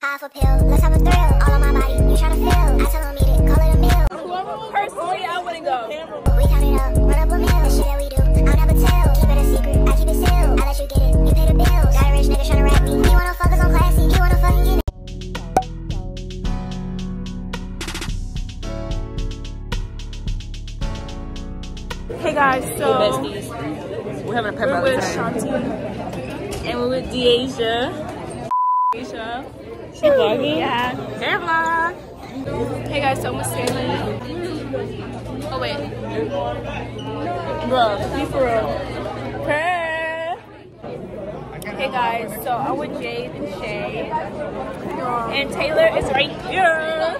Half a pill, let's have a thrill. All on my body, you tryna feel. I tell them eat it, call it a meal. Personally, I wouldn't go. We count it up, run up a meal. The shit that we do, I'll never tell. Keep it a secret, I keep it sealed. I let you get it, you pay the bills. Got a rich nigga tryna rap me. He wanna fuck us on classy, he wanna fucking get it. Hey guys, so We're having a pep we're rally with today. Shanti and we're with Deasia. Deasia. She vlogging? Yeah. Hey vlog. Hey guys, so I'm with Stanley. Oh wait. Bro, be for real. Hey. Hey guys, so I'm with Jade and Shay. And Taylor is right here.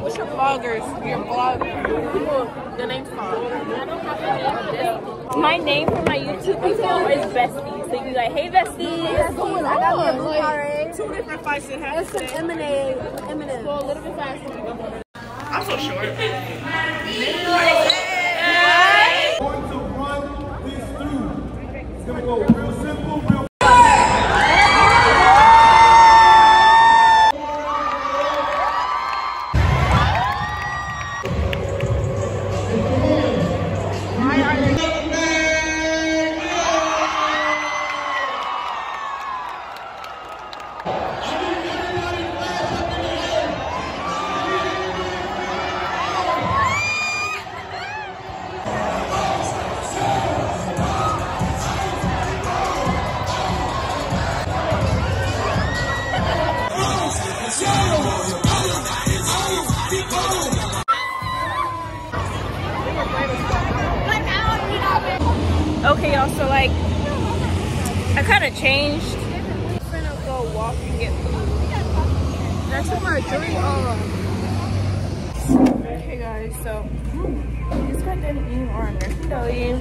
What's your vloggers? Your vlog. The name's called. My name for my YouTube video is Bestie. So you can be like, hey Besties. I got me a blue Powerade. Two different fights that And some M&A. M&A. Go a little bit faster. I'm so short. Okay, y'all, so like, I kind of changed. I'm gonna go walk and get food. That's what my drink on. Um, okay, guys, so just got done eating our American deli.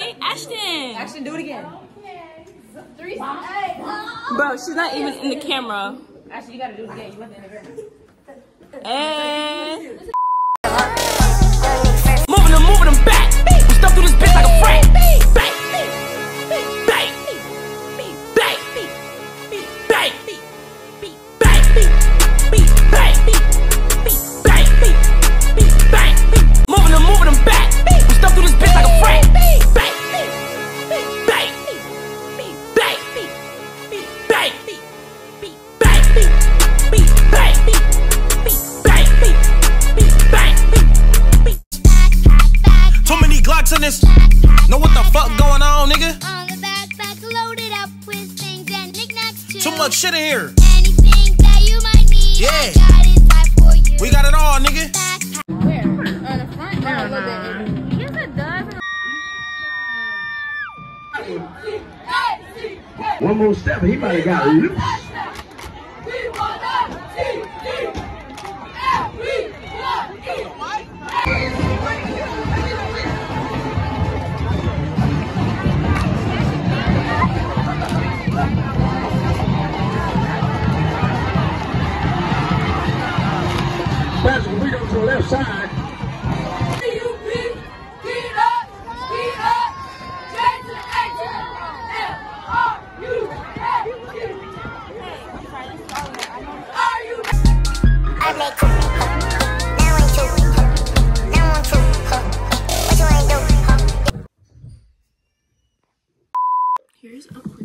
hey, Ashton! Ashton, do it again. Three, Bro, she's not even in the camera. Ashton, you gotta do it again. You left it in the room. And eh. Too. Too much shit in here. Anything that you might need, Yeah. I got inside for you. We got it all, nigga. Backpack. One more step, he might have got loose.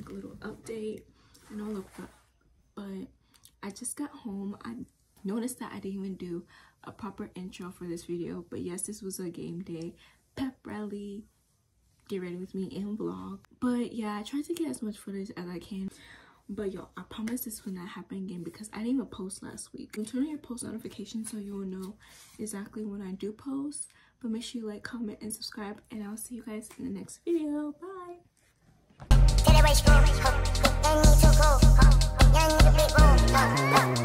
Quick little update. I know, look, but, but I just got home. I noticed that I didn't even do a proper intro for this video. But yes, this was a game day pep rally. Get ready with me and vlog. But yeah, I tried to get as much footage as I can. But yo, I promise this will not happen again because I didn't even post last week. I'm turning your post notifications so you will know exactly when I do post. But make sure you like, comment, and subscribe. And I'll see you guys in the next video. Bye. Young need to go? Young need room, huh? huh.